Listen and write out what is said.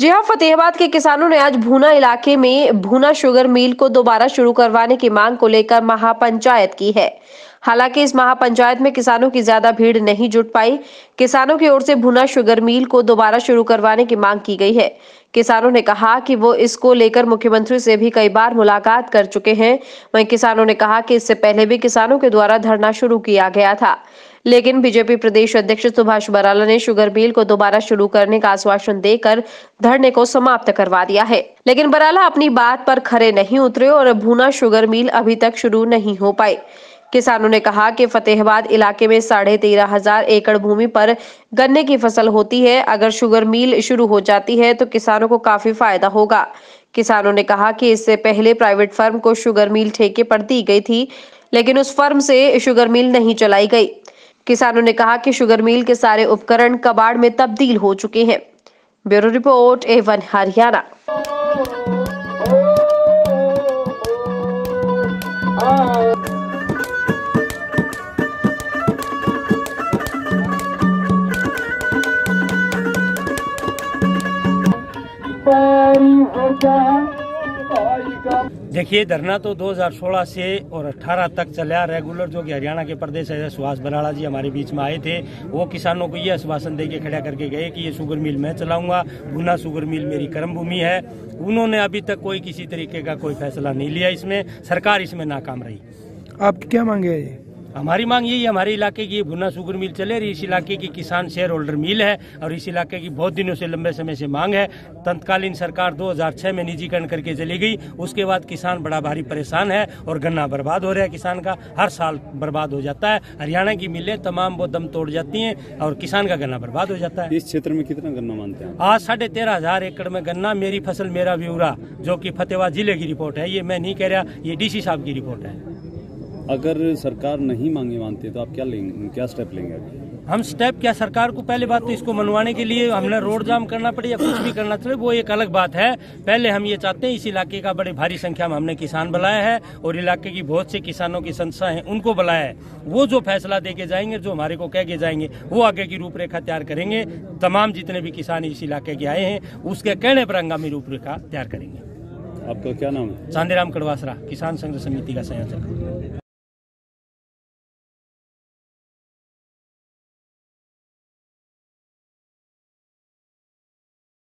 फतेहाबाद के किसानों ने आज भूना इलाके में भूना शुगर मिल को दोबारा शुरू करवाने की मांग को लेकर महापंचायत की है। हालाँकि इस महापंचायत में किसानों की ज़्यादा भीड़ नहीं जुट पाई। किसानों की ओर से भुना शुगर मिल को दोबारा शुरू करवाने की मांग की गई है। किसानों ने कहा कि वो इसको लेकर मुख्यमंत्री से भी कई बार मुलाकात कर चुके हैं। वहीं किसानों ने कहा कि इससे पहले भी किसानों के द्वारा धरना शुरू किया गया था। लेकिन बीजेपी प्रदेश अध्यक्ष सुभाष बराला ने शुगर मिल को दोबारा शुरू करने का आश्वासन देकर धरने को समाप्त करवा दिया है। लेकिन बराला अपनी बात पर खरे नहीं उतरे और भूना शुगर मिल अभी तक शुरू नहीं हो पाई। किसानों ने कहा कि फतेहाबाद इलाके में साढ़े तेरह हज़ार एकड़ भूमि पर गन्ने की फ़सल होती है। अगर शुगर मिल शुरू हो जाती है तो किसानों को काफ़ी फ़ायदा होगा। किसानों ने कहा कि इससे पहले प्राइवेट फर्म को शुगर मिल ठेके पर दी गई थी, लेकिन उस फर्म से शुगर मिल नहीं चलाई गई। किसानों ने कहा कि शुगर मिल के सारे उपकरण कबाड़ में तब्दील हो चुके हैं। ब्यूरो रिपोर्ट एवन हरियाणा। देखिए, धरना तो 2016 से और 18 तक चला रेगुलर जो कि हरियाणा के प्रदेश है, सुहास बराड़ा जी हमारे बीच में आए थे। वो किसानों को ये आश्वासन दे के खड़ा करके गए कि ये शुगर मिल मैं चलाऊँगा, गुना शुगर मिल मेरी कर्म भूमि है। उन्होंने अभी तक कोई किसी तरीके का कोई फैसला नहीं लिया इसमें। सरकार इसमें नाकाम रही। आप क्या मांगे हमारी मांग यही है हमारे इलाके की भुना शुगर मिल चले रही इस इलाके की किसान शेयर होल्डर मिल है और इस इलाके की बहुत दिनों से लंबे समय से मांग है। तत्कालीन सरकार 2006 में निजीकरण करके चली गई। उसके बाद किसान बड़ा भारी परेशान है और गन्ना बर्बाद हो रहा है किसान का। हर साल बर्बाद हो जाता है। हरियाणा की मिलें तमाम वो दम तोड़ जाती हैं और किसान का गन्ना बर्बाद हो जाता है। इस क्षेत्र में कितना गन्ना मानते हैं आज साढ़े तेरह हज़ार एकड़ में गन्ना मेरी फ़सल मेरा ब्यौरा जो की फतेहाबाद ज़िले की रिपोर्ट है ये मैं नहीं कह रहा ये डीसी साहब की रिपोर्ट है। अगर सरकार नहीं मांगे मानती तो आप क्या लेंगे? क्या स्टेप लेंगे? हम स्टेप क्या? सरकार को पहले बात तो इसको मनवाने के लिए हमने रोड जाम करना पड़े या कुछ भी करना चले वो एक अलग बात है। पहले हम ये चाहते हैं इस इलाके का बड़ी भारी संख्या में हमने किसान बुलाया है और इलाके की बहुत से किसानों की संस्था है उनको बुलाया है। वो जो फैसला दे के जाएँगे जो हमारे को कह के जाएँगे वो आगे की रूपरेखा तैयार करेंगे। तमाम जितने भी किसान इस इलाके के आए हैं उसके कहने पर हंगामी रूपरेखा तैयार करेंगे। आपका क्या नाम है? चांदीराम कड़वासरा किसान संघ समिति का संयोजक।